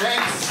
Thanks.